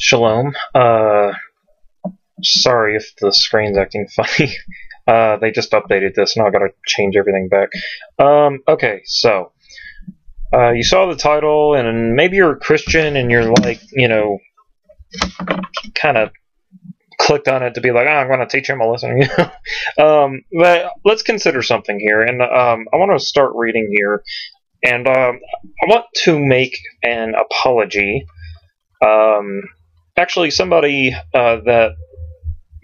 Shalom. Uh, sorry if the screen's acting funny. Uh, they just updated this, now I gotta change everything back. Um, okay, so uh, you saw the title, and maybe you're a Christian, and you're like, you know, kind of clicked on it to be like, oh, I'm going to teach him a lesson. You know? um, but let's consider something here, and um, I want to start reading here, and um, I want to make an apology. Um, actually, somebody uh, that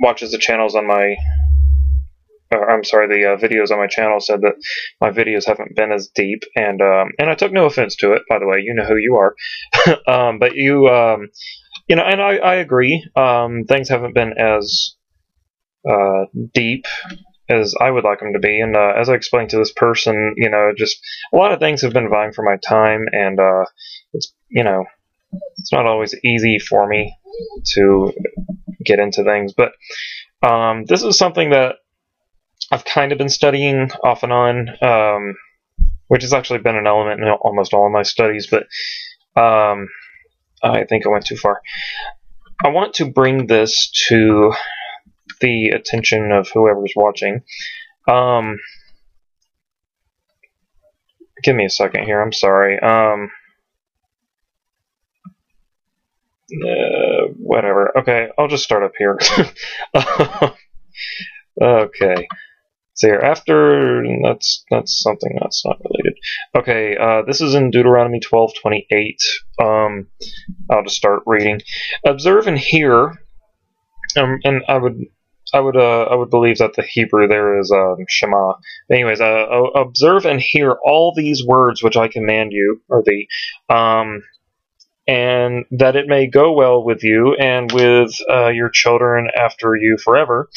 watches the channels on my uh, I'm sorry, the uh, videos on my channel said that my videos haven't been as deep, and um, and I took no offense to it. By the way, you know who you are, um, but you um, you know, and I, I agree. Um, things haven't been as uh, deep as I would like them to be, and uh, as I explained to this person, you know, just a lot of things have been vying for my time, and uh, it's you know, it's not always easy for me to get into things, but um, this is something that I've kind of been studying off and on, um, which has actually been an element in almost all of my studies, but um, I think I went too far. I want to bring this to the attention of whoever's watching. Um, give me a second here. I'm sorry. Um, uh, whatever. Okay, I'll just start up here. okay. So here, after that's that's something that's not related. Okay, uh, this is in Deuteronomy twelve twenty eight. Um, I'll just start reading. Observe and hear, um, and I would I would uh, I would believe that the Hebrew there is um, Shema. Anyways, uh, observe and hear all these words which I command you, or the um, and that it may go well with you and with uh, your children after you forever.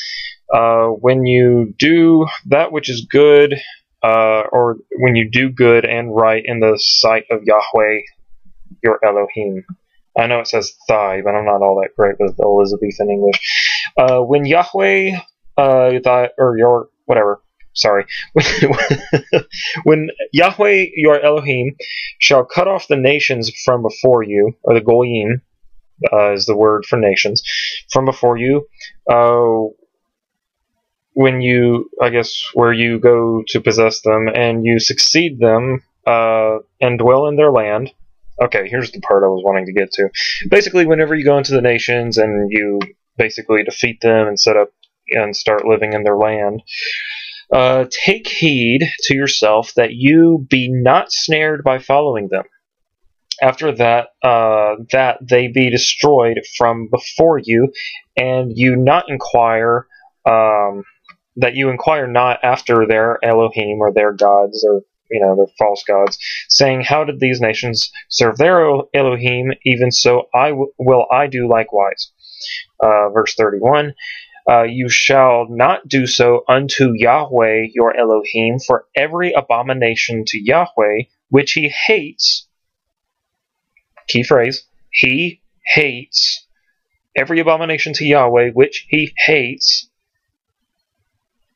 Uh, when you do that which is good, uh, or when you do good and right in the sight of Yahweh, your Elohim. I know it says thigh, but I'm not all that great with Elizabethan English. Uh, when Yahweh, uh, thy, or your, whatever, sorry, when Yahweh your Elohim shall cut off the nations from before you, or the Goyim uh, is the word for nations, from before you, uh, when you, I guess, where you go to possess them, and you succeed them uh, and dwell in their land. Okay, here's the part I was wanting to get to. Basically, whenever you go into the nations and you basically defeat them and set up and start living in their land, uh, take heed to yourself that you be not snared by following them. After that, uh, that they be destroyed from before you, and you not inquire, um, that you inquire not after their Elohim or their gods or you know their false gods, saying, "How did these nations serve their Elohim? Even so, I will I do likewise." Uh, verse thirty-one uh, you shall not do so unto Yahweh your Elohim for every abomination to Yahweh which he hates. Key phrase, he hates every abomination to Yahweh which he hates,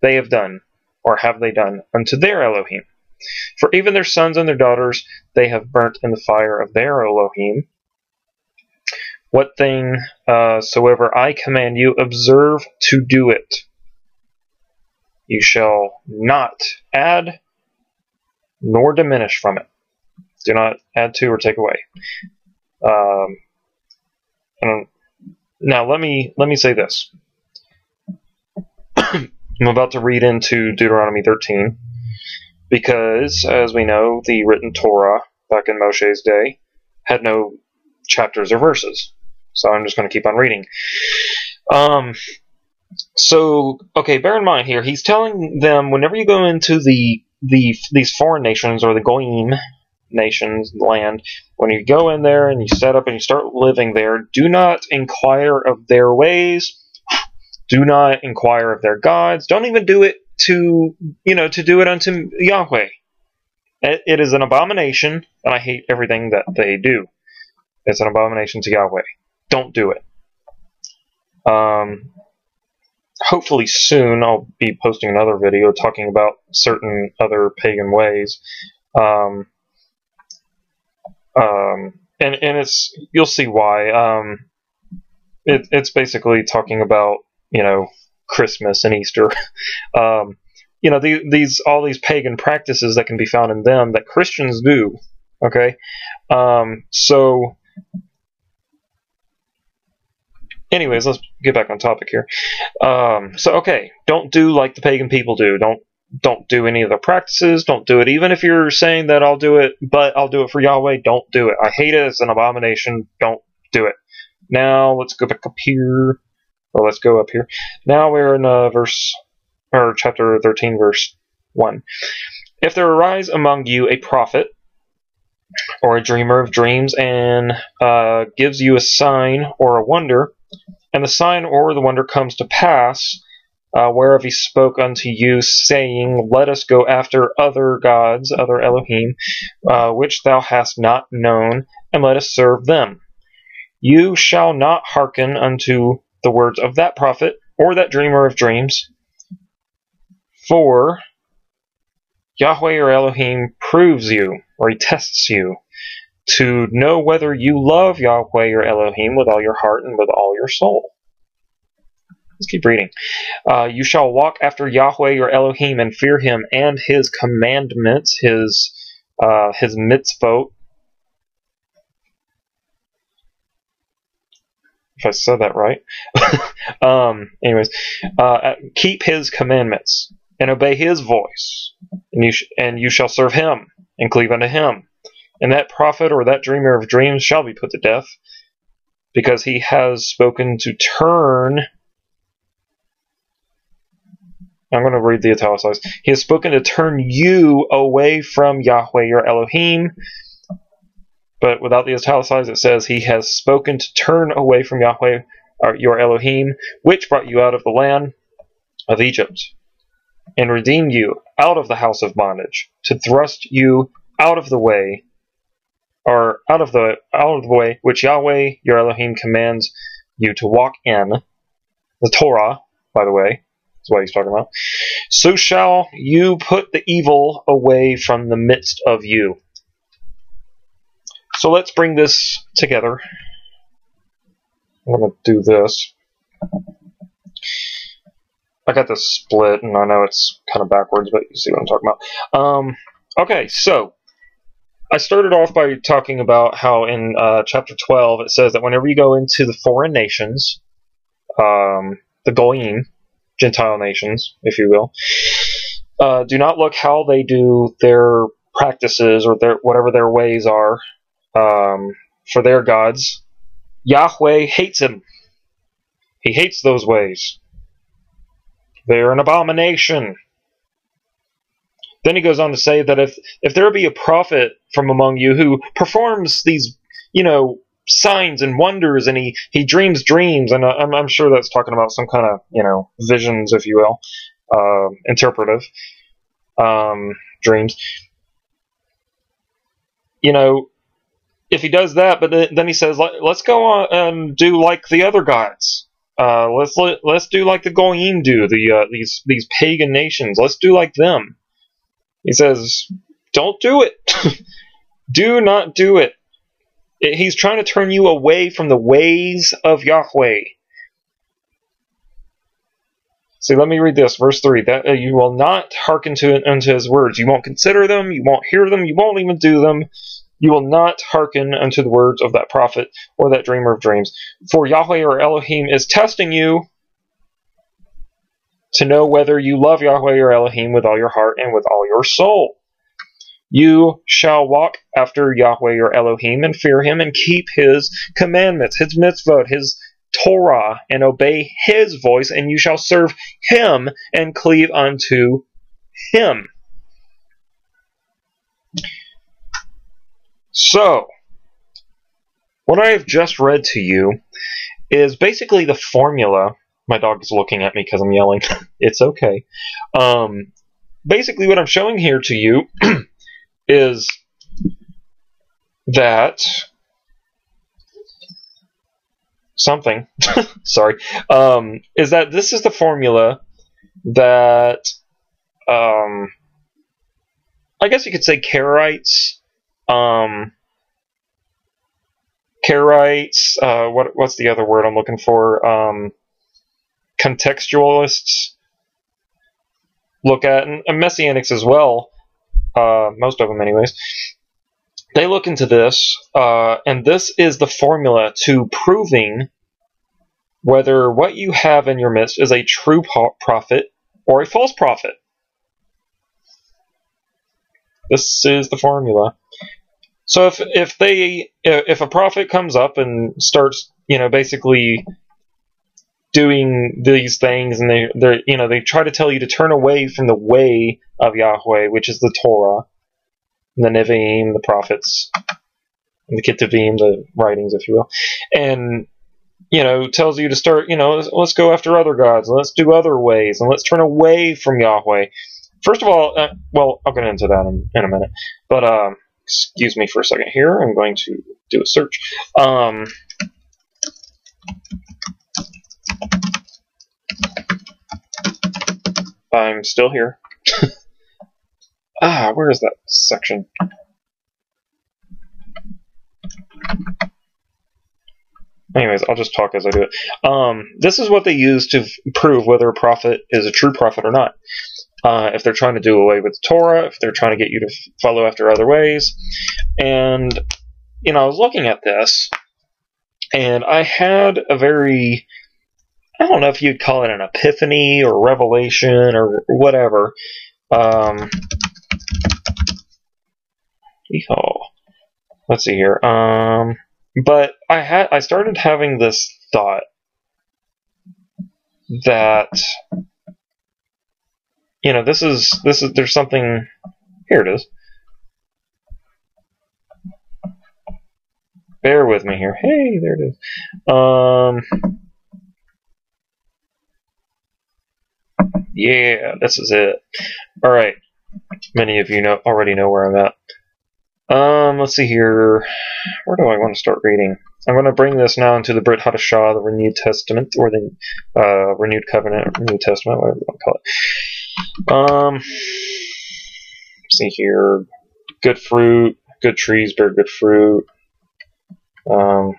they have done, or have they done, unto their Elohim. For even their sons and their daughters they have burnt in the fire of their Elohim, what thing uh, soever I command you, observe to do it. You shall not add nor diminish from it. Do not add to or take away. Um, now let me let me say this. I'm about to read into Deuteronomy 13 because, as we know, the written Torah back in Moshe's day had no chapters or verses. So I'm just going to keep on reading. Um, so okay, bear in mind here, he's telling them whenever you go into the the these foreign nations or the goyim nations land, when you go in there and you set up and you start living there, do not inquire of their ways. Do not inquire of their gods. Don't even do it to you know to do it unto Yahweh. it, it is an abomination, and I hate everything that they do. It's an abomination to Yahweh don't do it. Um, hopefully soon I'll be posting another video talking about certain other pagan ways. Um, um, and, and it's, you'll see why. Um, it, it's basically talking about you know Christmas and Easter. um, you know the, these all these pagan practices that can be found in them that Christians do. Okay, um, so anyways, let's get back on topic here. Um, so okay, don't do like the pagan people do. Don't don't do any of the practices. Don't do it, even if you're saying that I'll do it, but I'll do it for Yahweh. Don't do it. I hate it. It's an abomination. Don't do it. Now let's go back up here. Or let's go up here. Now we're in uh, verse or chapter 13, verse 1. If there arise among you a prophet or a dreamer of dreams and uh, gives you a sign or a wonder, and the sign or the wonder comes to pass, uh, whereof he spoke unto you, saying, Let us go after other gods, other Elohim, uh, which thou hast not known, and let us serve them. You shall not hearken unto the words of that prophet or that dreamer of dreams, for Yahweh or Elohim proves you, or he tests you, to know whether you love Yahweh or Elohim with all your heart and with all your soul. Let's keep reading. Uh, you shall walk after Yahweh your Elohim and fear him and his commandments, his uh, his mitzvot. If I said that right. um, anyways, uh, keep his commandments and obey his voice, and you and you shall serve him and cleave unto him. And that prophet or that dreamer of dreams shall be put to death, because he has spoken to turn I'm going to read the italicized. He has spoken to turn you away from Yahweh your Elohim. But without the italicized, it says, He has spoken to turn away from Yahweh uh, your Elohim, which brought you out of the land of Egypt, and redeemed you out of the house of bondage, to thrust you out of the way, or out of the out of the way which Yahweh your Elohim commands you to walk in. The Torah, by the way, that's what he's talking about. So shall you put the evil away from the midst of you. So let's bring this together. I'm to do this. I got this split, and I know it's kind of backwards, but you see what I'm talking about. Um, okay, so I started off by talking about how in uh, chapter 12 it says that whenever you go into the foreign nations, um, the Goyim, Gentile nations, if you will. Uh, do not look how they do their practices or their whatever their ways are um, for their gods. Yahweh hates them. He hates those ways. They're an abomination. Then he goes on to say that if if there be a prophet from among you who performs these, you know, signs and wonders, and he he dreams dreams, and uh, I'm, I'm sure that's talking about some kind of you know visions, if you will, uh, interpretive um, dreams. You know, if he does that, but then he says, Let, us go on and do like the other gods. Uh, let's let, let us do like the Goyim do, the uh, these these pagan nations. Let's do like them. He says, don't do it. do not do it. He's trying to turn you away from the ways of Yahweh. See, let me read this, verse three. That uh, you will not hearken to unto his words. You won't consider them. You won't hear them. You won't even do them. You will not hearken unto the words of that prophet or that dreamer of dreams. For Yahweh or Elohim is testing you to know whether you love Yahweh or Elohim with all your heart and with all your soul. You shall walk after Yahweh your Elohim and fear him and keep his commandments, his mitzvot, his Torah, and obey his voice, and you shall serve him and cleave unto him. So, what I have just read to you is basically the formula. My dog is looking at me because I'm yelling. it's okay. Um, basically, what I'm showing here to you is that something sorry um, is that this is the formula that um, I guess you could say Karaites um, Karaites, uh, what what's the other word I'm looking for? Um, contextualists look at, and, messianics as well. Uh, most of them, anyways. They look into this, uh, and this is the formula to proving whether what you have in your midst is a true prophet or a false prophet. This is the formula. So if if they if a prophet comes up and starts, you know, basically doing these things and they they you know, they try to tell you to turn away from the way of Yahweh, which is the Torah, the Nevi'im, the prophets, the Ketuvim, the writings, if you will, and you know, tells you to start, you know, let's go after other gods, and let's do other ways, and let's turn away from Yahweh. First of all, uh, well, I'll get into that in, in a minute, but um, excuse me for a second here. I'm going to do a search. Um, I'm still here. ah, where is that section? Anyways, I'll just talk as I do it. Um, this is what they use to prove whether a prophet is a true prophet or not uh, if they're trying to do away with Torah, if they're trying to get you to follow after other ways. And, you know, I was looking at this, and I had a very, I don't know if you'd call it an epiphany or revelation or whatever. Um, oh, let's see here. Um, but I had, I started having this thought that you know, this is this is there's something here it is. Bear with me here. Hey, there it is. Um Yeah, this is it. Alright. Many of you know already know where I'm at. Um, let's see here. Where do I want to start reading? I'm going to bring this now into the Brit Hadashah, the Renewed Testament, or the uh, Renewed Covenant, New Testament, whatever you want to call it. Um, see here, good fruit, good trees bear good fruit. Um,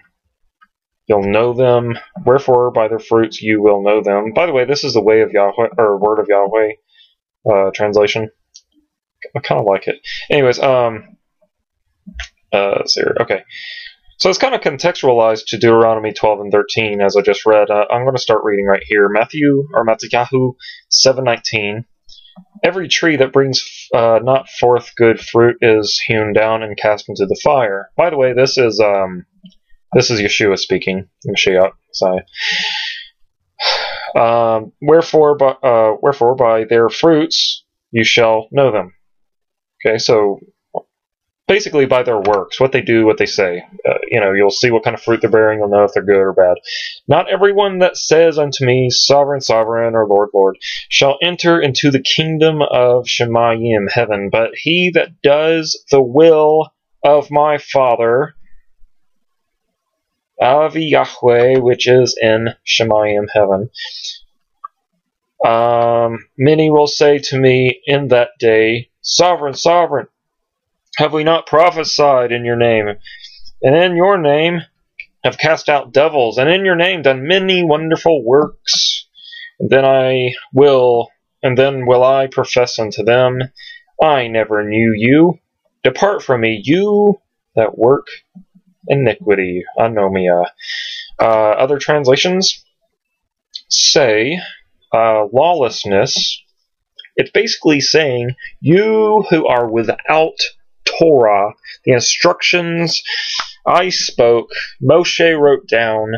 you'll know them. Wherefore, by their fruits you will know them. By the way, this is the way of Yahweh or word of Yahweh uh, translation. I kind of like it. Anyways, um, uh, here. Okay. So it's kind of contextualized to Deuteronomy 12 and 13, as I just read. Uh, I'm going to start reading right here. Matthew, or Matthew 7.19. Every tree that brings uh, not forth good fruit is hewn down and cast into the fire. By the way, this is um, this is Yeshua speaking. Mashiach, sorry. Um, wherefore, by, uh, wherefore by their fruits you shall know them. Okay, so basically by their works, what they do, what they say. Uh, you know, you'll see what kind of fruit they're bearing. You'll know if they're good or bad. Not everyone that says unto me, Sovereign, Sovereign, or Lord, Lord, shall enter into the kingdom of Shemayim, heaven, but he that does the will of my Father, Avi Yahweh, which is in Shemayim, heaven. Um, many will say to me in that day, Sovereign, Sovereign, have we not prophesied in your name? And in your name have cast out devils, and in your name done many wonderful works. And then I will, and then will I profess unto them, I never knew you. Depart from me, you that work iniquity. Anomia. Uh, other translations say uh, lawlessness. It's basically saying you who are without Torah, the instructions I spoke, Moshe wrote down.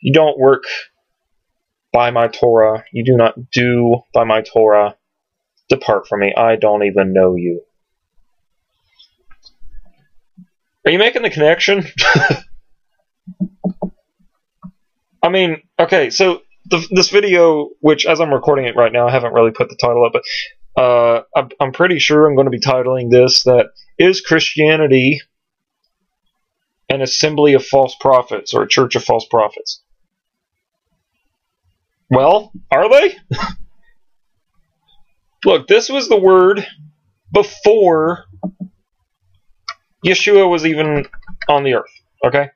You don't work by my Torah. You do not do by my Torah. Depart from me. I don't even know you. Are you making the connection? I mean, okay, so the, this video, which as I'm recording it right now, I haven't really put the title up, but uh, I'm pretty sure I'm going to be titling this that is Christianity an assembly of false prophets or a church of false prophets? Well, are they? Look, this was the word before Yeshua was even on the earth. Okay?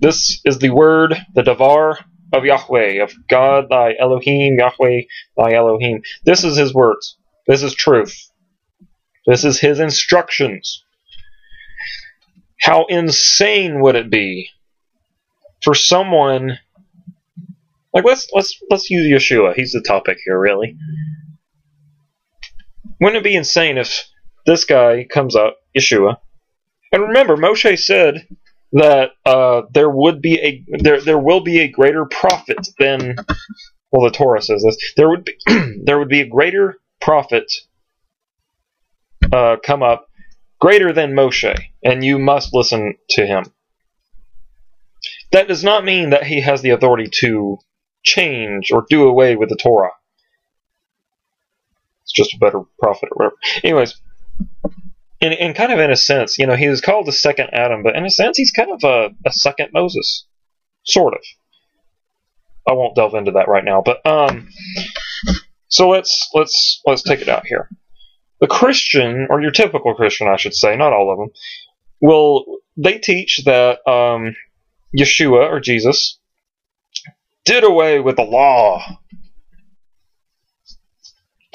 This is the word, the Davar of Yahweh, of God thy Elohim, Yahweh thy Elohim. This is his words. This is truth. This is his instructions. How insane would it be for someone like let's let's let's use Yeshua. He's the topic here, really. Wouldn't it be insane if this guy comes up, Yeshua, and remember, Moshe said that uh, there would be a there there will be a greater prophet than well the Torah says this there would be there would be a greater prophet uh, come up greater than Moshe and you must listen to him. That does not mean that he has the authority to change or do away with the Torah. It's just a better prophet or whatever. Anyways, in, in kind of in a sense, you know, he was called the second Adam, but in a sense, he's kind of a, a second Moses, sort of. I won't delve into that right now, but um, so let's let's let's take it out here. The Christian, or your typical Christian, I should say, not all of them, will they teach that um, Yeshua or Jesus did away with the law,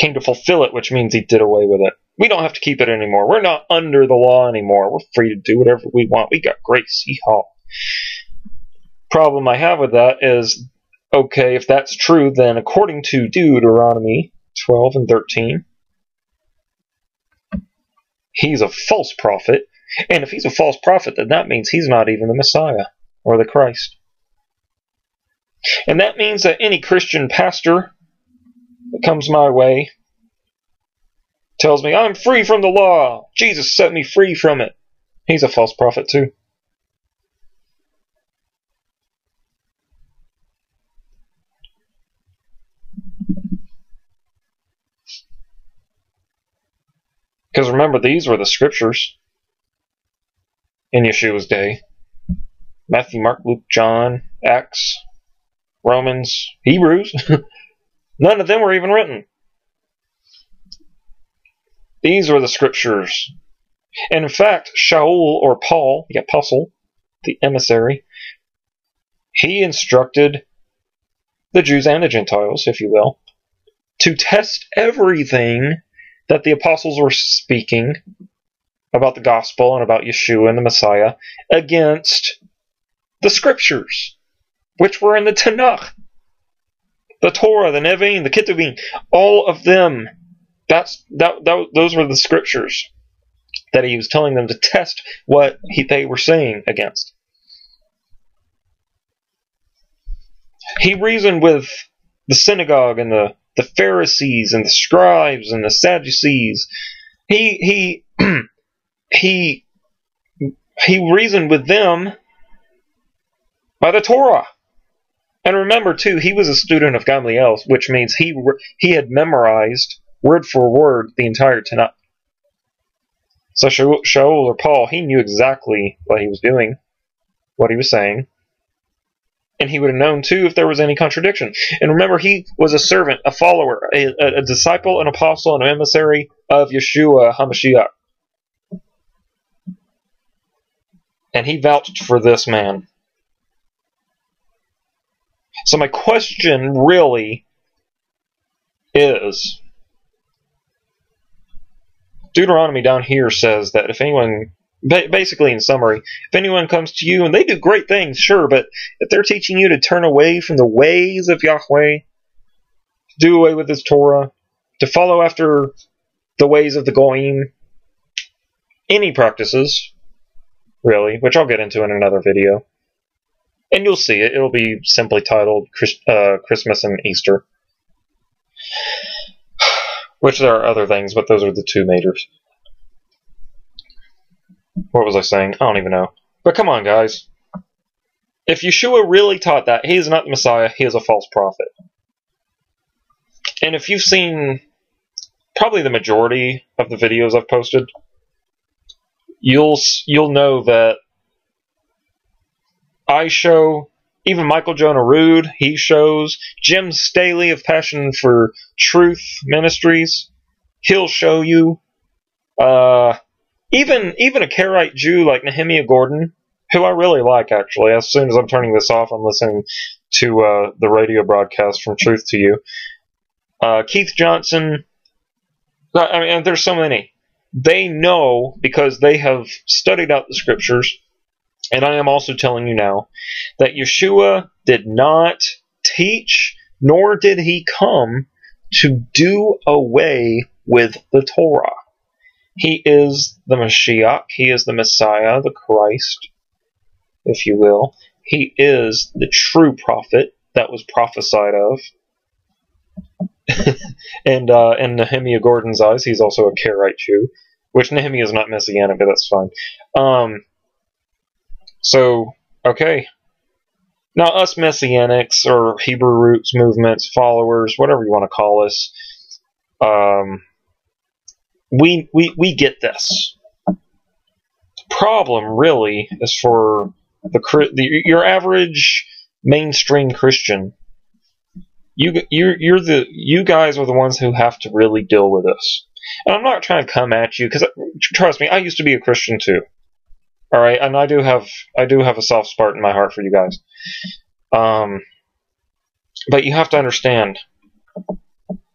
came to fulfill it, which means he did away with it. We don't have to keep it anymore. We're not under the law anymore. We're free to do whatever we want. We got grace. Yeehaw. Problem I have with that is okay, if that's true, then according to Deuteronomy 12 and 13, he's a false prophet. And if he's a false prophet, then that means he's not even the Messiah or the Christ. And that means that any Christian pastor comes my way tells me, I'm free from the law. Jesus set me free from it. He's a false prophet, too. Because remember, these were the scriptures in Yeshua's day Matthew, Mark, Luke, John, Acts, Romans, Hebrews. None of them were even written. These were the scriptures. And in fact, Shaul or Paul, the apostle, the emissary, he instructed the Jews and the Gentiles, if you will, to test everything that the apostles were speaking about the gospel and about Yeshua and the Messiah against the scriptures, which were in the Tanakh, the Torah, the Nevi'im, the Ketuvim, all of them that's that, that those were the scriptures that he was telling them to test what he, they were saying against. He reasoned with the synagogue and the, the Pharisees and the scribes and the Sadducees. He he he he reasoned with them by the Torah. And remember too, he was a student of Gamaliel, which means he he had memorized word for word, the entire Tanakh. So Shaul or Paul, he knew exactly what he was doing, what he was saying, and he would have known too if there was any contradiction. And remember, he was a servant, a follower, a, a, disciple, an apostle, an emissary of Yeshua HaMashiach. And he vouched for this man. So my question really is Deuteronomy down here says that if anyone, basically in summary, if anyone comes to you and they do great things, sure, but if they're teaching you to turn away from the ways of Yahweh, to do away with His Torah, to follow after the ways of the Goyim, any practices, really, which I'll get into in another video. And you'll see it. It'll be simply titled uh, Christmas and Easter. Which there are other things, but those are the two majors. What was I saying? I don't even know. But come on, guys. If Yeshua really taught that, he is not the Messiah, he is a false prophet. And if you've seen probably the majority of the videos I've posted, you'll you'll know that I show even Michael Jonah Rood, he shows. Jim Staley of Passion for Truth Ministries, he'll show you. Uh, even even a Karaite Jew like Nehemia Gordon, who I really like actually. As soon as I'm turning this off, I'm listening to uh, the radio broadcast from Truth to You. Uh, Keith Johnson. I mean, there's so many. They know because they have studied out the scriptures, and I am also telling you now that Yeshua did not teach, nor did he come to do away with the Torah. He is the Mashiach, he is the Messiah, the Christ, if you will. He is the true prophet that was prophesied of. and uh, in Nehemia Gordon's eyes, he's also a Karaite Jew, which Nehemia is not messianic, but that's fine. Um, so, okay. Now, us messianics or Hebrew roots movements, followers, whatever you want to call us, um, we, we, we get this. The problem, really, is for the, the your average mainstream Christian. You, you, you're the, you guys are the ones who have to really deal with this. And I'm not trying to come at you because trust me, I used to be a Christian too. All right, and I do have I do have a soft spot in my heart for you guys. Um, but you have to understand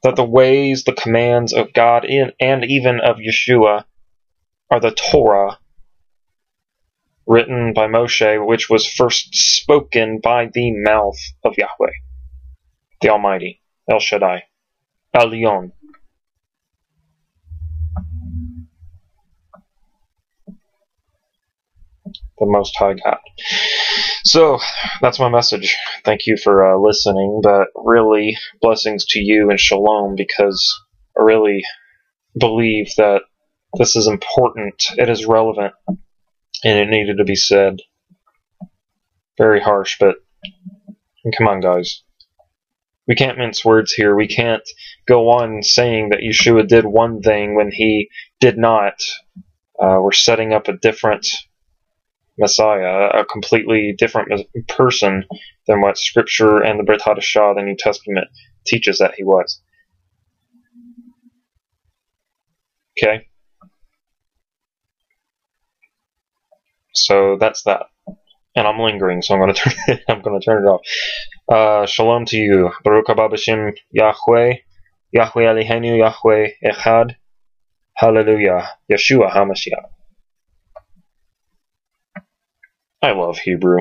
that the ways, the commands of God in, and even of Yeshua are the Torah written by Moshe, which was first spoken by the mouth of Yahweh, the Almighty, El Shaddai, Elyon. The Most High God. So, that's my message. Thank you for uh, listening, but really, blessings to you and shalom because I really believe that this is important, it is relevant, and it needed to be said. Very harsh, but come on, guys. We can't mince words here. We can't go on saying that Yeshua did one thing when he did not. Uh, we're setting up a different Messiah, a completely different person than what Scripture and the Brit Hadashah, the New Testament, teaches that he was. Okay? So that's that. And I'm lingering, so I'm gonna turn it, I'm gonna turn it off. Uh, shalom to you. Baruch haba b'shem Yahweh. Yahweh Eloheinu, Yahweh Echad. Hallelujah. Yeshua HaMashiach. I love Hebrew.